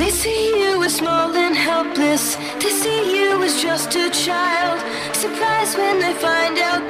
They see you as small and helpless. They see you as just a child. Surprised when they find out